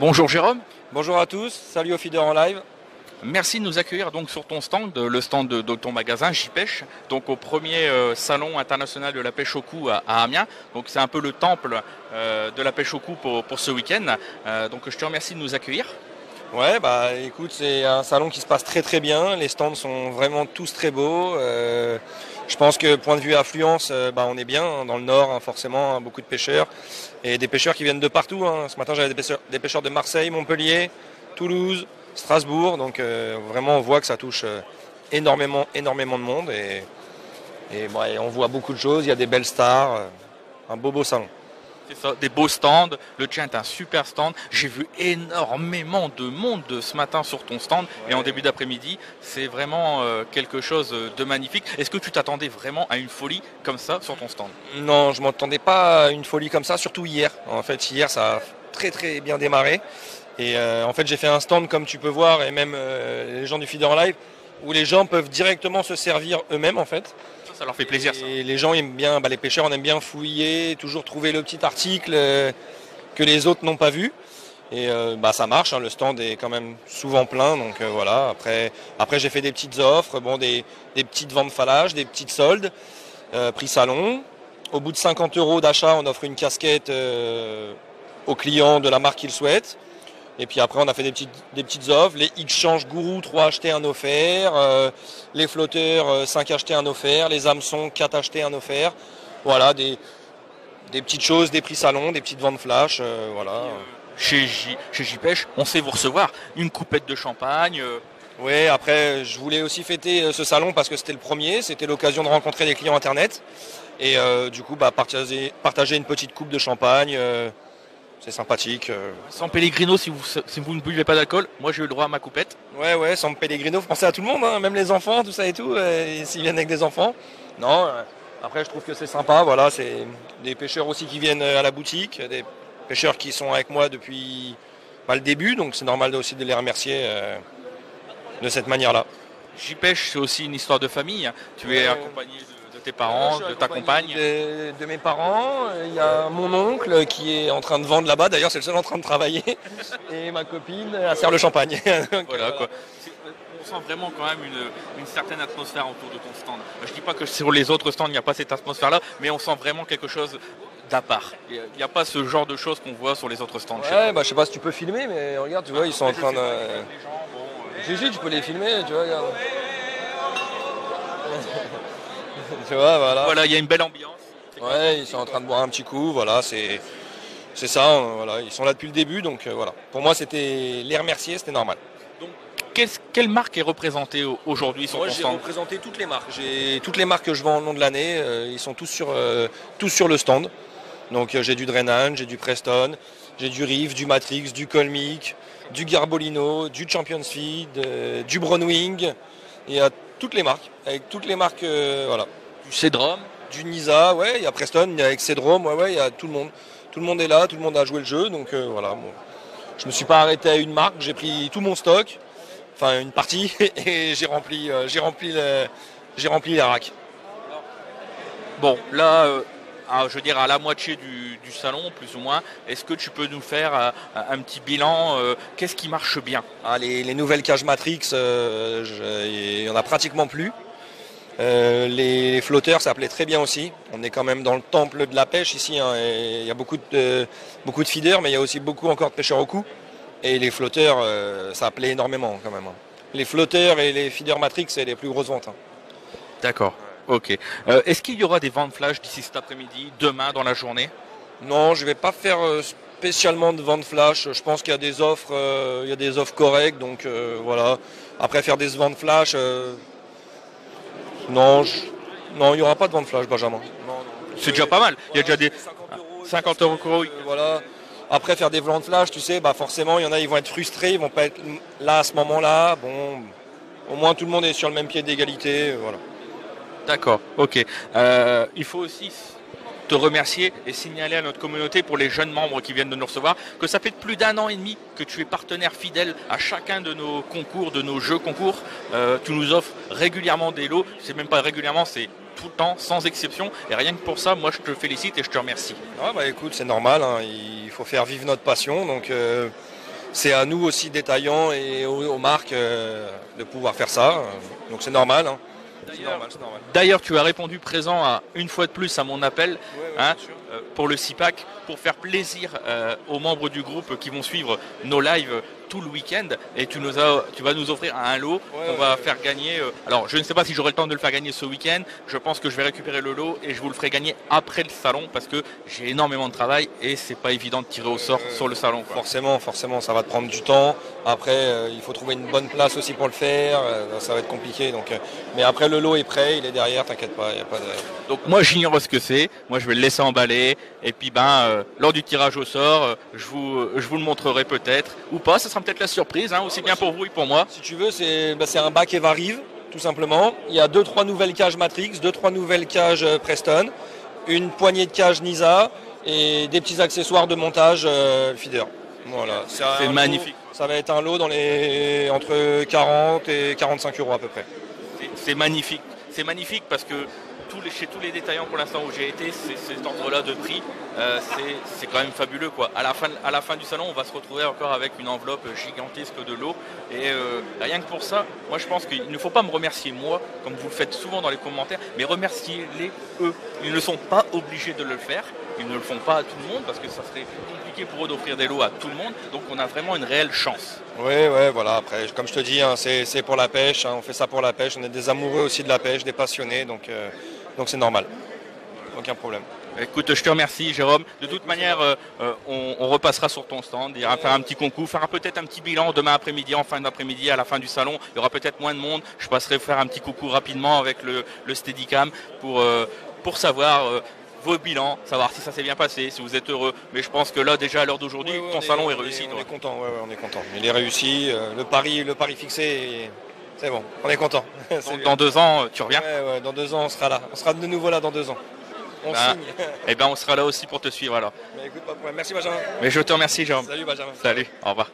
Bonjour Jérôme. Bonjour à tous, salut aux feeders en live. Merci de nous accueillir donc sur ton stand, le stand de, ton magasin J-Pêche, donc au premier euh, salon international de la pêche au cou à, Amiens. Donc c'est un peu le temple euh, de la pêche au cou pour, ce week-end. Euh, donc je te remercie de nous accueillir. Ouais, bah écoute, c'est un salon qui se passe très très bien. Les stands sont vraiment tous très beaux. Je pense que point de vue affluence, bah, on est bien hein, dans le nord, hein, forcément, hein, beaucoup de pêcheurs et des pêcheurs qui viennent de partout. Ce matin, j'avais des pêcheurs de Marseille, Montpellier, Toulouse, Strasbourg. Donc euh, vraiment, on voit que ça touche euh, énormément, énormément de monde. Et, on voit beaucoup de choses. Il y a des belles stars. Euh, un beau, beau salon. C'est ça, des beaux stands. Le tien est un super stand. J'ai vu énormément de monde ce matin sur ton stand et en début d'après-midi. C'est vraiment quelque chose de magnifique. Est-ce que tu t'attendais vraiment à une folie comme ça sur ton stand? Non, je m'attendais pas à une folie comme ça, surtout hier. En fait, hier, ça a très très bien démarré. Et euh, en fait, j'ai fait un stand comme tu peux voir, et même euh, les gens du Feeder Live, où les gens peuvent directement se servir eux-mêmes en fait. Ça, leur fait plaisir. Les gens aiment bien, bah, les pêcheurs on aime bien fouiller, toujours trouver le petit article euh, que les autres n'ont pas vu. Et bah ça marche, hein, le stand est quand même souvent plein, donc voilà. Après, j'ai fait des petites offres, bon, des, petites ventes fallage, des petites soldes, prix salon. Au bout de 50 euros d'achat, on offre une casquette aux clients de la marque qu'ils souhaitent. Et puis après, on a fait des petites, des petites offres. Les X-Change Gourou, 3 achetés, 1 offert. Euh, les flotteurs, 5 euh, achetés, 1 offert. Les hameçons, 4 achetés, 1 offert. Voilà, des, des petites choses, des prix salon, des petites ventes flash. Euh, voilà. Chez, J, chez J-Pêche, on sait vous recevoir. Une coupette de champagne. Oui, après, je voulais aussi fêter ce salon parce que c'était le premier. C'était l'occasion de rencontrer des clients Internet. Et du coup, bah, partager, partager une petite coupe de champagne c'est sympathique. Euh. Sans Pellegrino, si vous, si vous ne buvez pas d'alcool, moi j'ai eu le droit à ma coupette. Ouais, ouais, sans Pellegrino, pensez à tout le monde, hein, même les enfants, tout ça et tout, euh, s'ils viennent avec des enfants. Non, euh, après je trouve que c'est sympa, voilà, c'est des pêcheurs aussi qui viennent à la boutique, des pêcheurs qui sont avec moi depuis pas le début, donc c'est normal aussi de les remercier de cette manière-là. J'y pêche, c'est aussi une histoire de famille. Hein. Tu es accompagné tes parents, de ta compagne? De, mes parents. Il y a mon oncle qui est en train de vendre là-bas. D'ailleurs, c'est le seul en train de travailler. Et ma copine, elle sert le champagne. voilà, quoi. On sent vraiment quand même une, certaine atmosphère autour de ton stand. Je dis pas que sur les autres stands, il n'y a pas cette atmosphère-là, mais on sent vraiment quelque chose d'à part. Il n'y a, pas ce genre de choses qu'on voit sur les autres stands. Ouais, bah, je sais pas si tu peux filmer, mais regarde, tu vois, ils sont en train de. Gigi, tu peux les filmer, tu vois, regarde. voilà. il y a une belle ambiance. Ouais, ils sont en train de boire un petit coup, voilà, c'est c'est ça, voilà, ils sont là depuis le début, donc euh, voilà. Pour moi, c'était les remercier, c'était normal. Donc, quelle, marque est représentée aujourd'hui sur Moi, j'ai représenté toutes les marques. J'ai toutes les marques que je vends au long de l'année, euh, ils sont tous sur euh, tous sur le stand. Donc, j'ai du Drenan, j'ai du Preston, j'ai du Riff, du Matrix, du Colmic, du Garbolino, du Champions Feed, du Bronwing. Il y a toutes les marques, avec toutes les marques, voilà du Cédrom. Du Nisa, ouais, il y a Preston, il y a avec Cédrom, ouais, ouais, il y a tout le monde. Tout le monde est là, tout le monde a joué le jeu, donc euh, voilà. Bon. Je me suis pas arrêté à une marque, j'ai pris tout mon stock, enfin une partie, et j'ai rempli, euh, j'ai rempli, j'ai rempli les racks. Bon, là, euh, je veux dire à la moitié du, salon, plus ou moins, est-ce que tu peux nous faire un petit bilan Qu'est-ce qui marche bien? Ah, les, les, nouvelles cages Matrix, il y en a pratiquement plus. Euh, les, flotteurs, ça plaît très bien aussi. On est quand même dans le temple de la pêche ici. Hein, il y a beaucoup de, beaucoup de feeders, mais il y a aussi beaucoup encore de pêcheurs au cou. Et les flotteurs, euh, ça plaît énormément quand même. Hein. Les flotteurs et les feeders Matrix, c'est les plus grosses ventes. Hein. D'accord. Ok. Euh, est-ce qu'il y aura des ventes flash d'ici cet après-midi, demain dans la journée? Non, je ne vais pas faire spécialement de ventes flash. Je pense qu'il y a des offres, il y a des offres correctes. Donc voilà. Après faire des ventes flash non, non, il n'y aura pas de vente flash, Benjamin. C'est déjà pas mal. Il y a déjà des 50 euros. Euh, voilà. Après faire des ventes flash, tu sais, bah forcément, il y en a, ils vont être frustrés, ils vont pas être là à ce moment-là. Bon, au moins tout le monde est sur le même pied d'égalité, voilà. D'accord, ok. Euh, il faut aussi te remercier et signaler à notre communauté pour les jeunes membres qui viennent de nous recevoir que ça fait plus d'un an et demi que tu es partenaire fidèle à chacun de nos concours, de nos jeux concours. Euh, tu nous offres régulièrement des lots. C'est même pas régulièrement, c'est tout le temps, sans exception. Et rien que pour ça, moi je te félicite et je te remercie. Ah bah écoute, c'est normal, hein. il faut faire vivre notre passion. Donc euh, c'est à nous aussi détaillants et aux, marques de pouvoir faire ça. Donc c'est normal. Hein. D'ailleurs, tu as répondu présent à, une fois de plus à mon appel hein, pour le CIPAC pour faire plaisir aux membres du groupe qui vont suivre nos lives tout le week-end et tu, nous as, tu vas nous offrir un lot qu'on va faire gagner. Euh, alors je ne sais pas si j'aurai le temps de le faire gagner ce week-end. Je pense que je vais récupérer le lot et je vous le ferai gagner après le salon parce que j'ai énormément de travail et c'est pas évident de tirer au sort sur le salon. Forcément, forcément, ça va te prendre du temps. Après, euh, il faut trouver une bonne place aussi pour le faire. Euh, ça va être compliqué. Donc, mais après, le lot est prêt, il est derrière, t'inquiète pas. Y a pas Donc moi, j'ignore ce que c'est. Moi, je vais le laisser emballer et puis ben, lors du tirage au sort, je vous, je vous le montrerai peut-être ou pas. Ça sera peut-être la surprise, hein, aussi bien pour vous et pour moi. Si tu veux, bah, c'est un bac Eva Rive, tout simplement. Il y a deux trois nouvelles cages Matrix, deux trois nouvelles cages euh, Preston, une poignée de cages Nisa et des petits accessoires de montage euh, feeder. Voilà, c'est magnifique. ça va être un lot dans les entre 40 et 45 euros à peu près. C'est magnifique. C'est magnifique parce que chez tous les détaillants pour l'instant où j'ai été, cet ordre-là de prix, euh, c'est quand même fabuleux. Quoi. À, la fin, à la fin du salon, on va se retrouver encore avec une enveloppe gigantesque de l'eau. Et euh, rien que pour ça, moi je pense qu'il ne faut pas me remercier moi, comme vous le faites souvent dans les commentaires, mais remerciez-les eux. Ils ne sont pas obligés de le faire. Ils ne le font pas à tout le monde parce que ça serait compliqué pour eux d'offrir des lots à tout le monde. Donc on a vraiment une réelle chance. Oui, oui, voilà. Après, comme je te dis, hein, c'est pour la pêche. Hein. on fait ça pour la pêche. On est des amoureux aussi de la pêche, des passionnés. Donc euh, donc c'est normal. Aucun problème. Écoute, je te remercie, Jérôme. De toute manière, euh, euh, on, repassera sur ton stand, il ira faire un petit concours, fera peut-être un petit bilan demain après-midi, en fin d'après-midi, à la fin du salon. Il y aura peut-être moins de monde. Je passerai faire un petit coucou rapidement avec le, le Steadicam pour, euh, pour savoir vos bilans, savoir si ça s'est bien passé, si vous êtes heureux. Mais je pense que là, déjà à l'heure d'aujourd'hui, ton salon est, réussi. On est content, on est content. Il est réussi. le pari, le pari fixé. C'est bon, on est content. dans deux ans, tu reviens ouais, dans deux ans, on sera là. On sera de nouveau là dans deux ans. On bah, signe. Eh bien, on sera là aussi pour te suivre alors. Mais écoute, pas de problème. Merci Benjamin. Mais je te remercie, Jean. Salut Benjamin. Salut, au revoir.